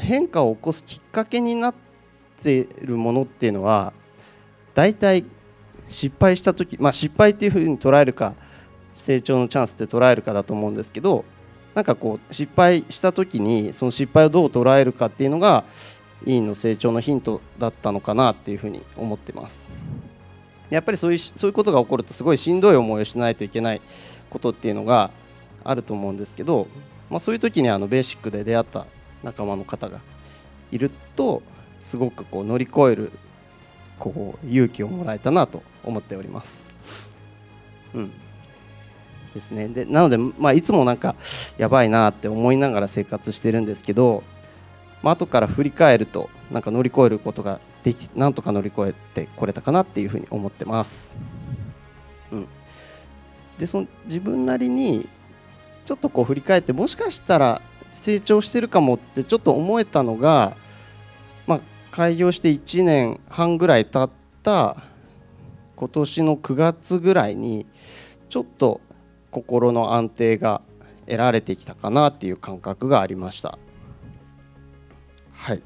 変化を起こすきっかけになっているものっていうのは大体失敗した時、まあ、失敗っていうふうに捉えるか成長のチャンスって捉えるかだと思うんですけどなんかこう失敗した時にその失敗をどう捉えるかっていうのが委員の成長のヒントだったのかなっていうふうに思ってます。やっぱりそういうそういうことが起こるとすごいしんどい思いをしないといけないことっていうのがあると思うんですけど、まあ、そういう時にあのベーシックで出会った仲間の方がいるとすごくこう乗り越えるこう勇気をもらえたなと思っております。うんですね、でなので、まあ、いつもなんかやばいなって思いながら生活してるんですけど、まあ後から振り返るとなんか乗り越えることができなんとか乗り越えてこれたかなっていうふうに思ってます。うん、でその自分なりにちょっとこう振り返ってもしかしたら成長してるかもってちょっと思えたのが、まあ、開業して1年半ぐらい経った今年の9月ぐらいにちょっと心の安定が得られてきたかなっていう感覚がありました。はい、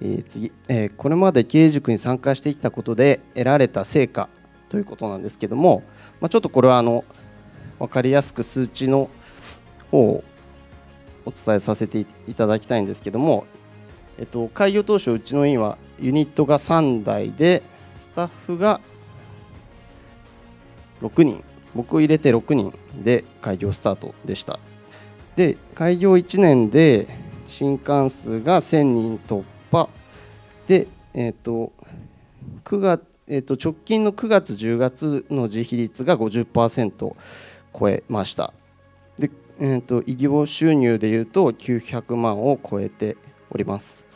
えー、次、えー、これまで経営塾に参加してきたことで得られた成果ということなんですけども、まあ、ちょっとこれはあの分かりやすく数値の方をお伝えさせていただきたいんですけども、えっと、開業当初うちの院はユニットが3台でスタッフが6人僕を入れて6人で開業スタートでした。で開業1年で新幹数が1000人突破。で、えーと9月えー、と直近の9月10月の自費率が50%超えました、えー、と異業収入でいうと900万を超えております、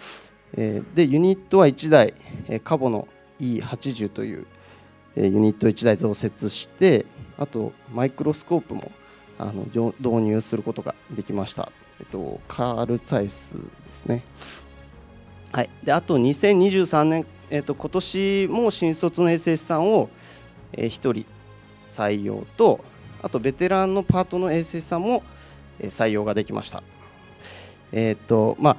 えー、でユニットは1台、えー、カボの E80 という、えー、ユニット1台増設してあとマイクロスコープもあの導入することができました、えっと、カール・ツァイスですね。はい、であと2023年、えーと、今年も新卒の SS さんを、えー、1人採用とあとベテランのパートの SS さんも、採用ができました。えっ、とまあ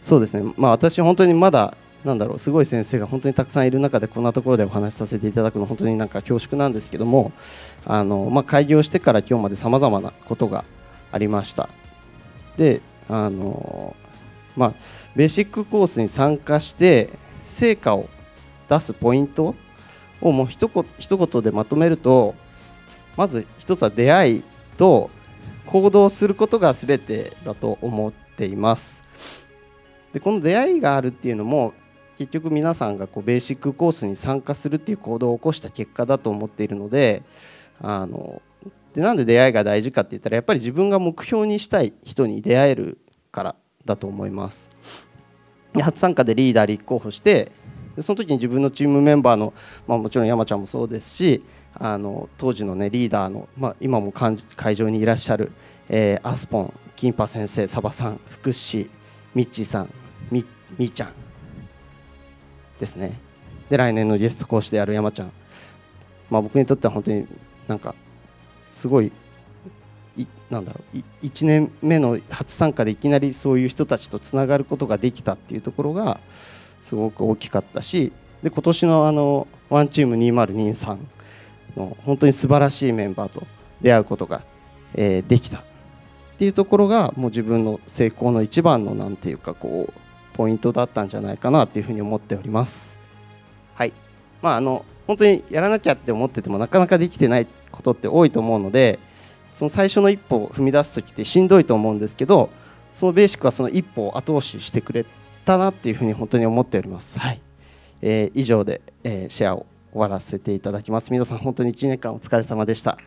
そうですね、まあ、私本当にまだなんだろうすごい先生が本当にたくさんいる中でこんなところでお話しさせていただくの本当になんか恐縮なんですけどもあの、まあ、開業してから今日までさまざまなことがありましたであのまあベーシックコースに参加して成果を出すポイントをもう一言一言でまとめるとまず一つは出会いと行動することが全てだと思っています。でこの出会いがあるっていうのも結局皆さんがこうベーシックコースに参加するっていう行動を起こした結果だと思っているのであのでなんで出会いが大事かって言ったらやっぱり自分が目標にしたい人に出会えるからだと思います。初参加でリーダー立候補してその時に自分のチームメンバーの、まあ、もちろん山ちゃんもそうですしあの当時の、ね、リーダーの、まあ、今も会場にいらっしゃる、えー、アスポンキンパ先生サバさん福士ミッチーさんみみーちゃんですね。で来年のゲスト講師である山ちゃん、まあ、僕にとっては本当になんかすごいいなんだろう1年目の初参加でいきなりそういう人たちとつながることができたっていうところがすごく大きかったしで今年のあのワンチーム2023の本当に素晴らしいメンバーと出会うことが、えー、できたっていうところがもう自分の成功の一番のなんていうかこうポイントだったんじゃないかなっていうふうに思っております。はいまあ、あの本当にやらなきゃって思っててもなかなかできてないことって多いと思うのでその最初の一歩を踏み出す時ってしんどいと思うんですけどそのベーシックはその一歩を後押ししてくれたなっていうふうに本当に思っております。はいえー、以上で、えー、シェアを終わらせていただきます。皆さん本当に1年間お疲れ様でした。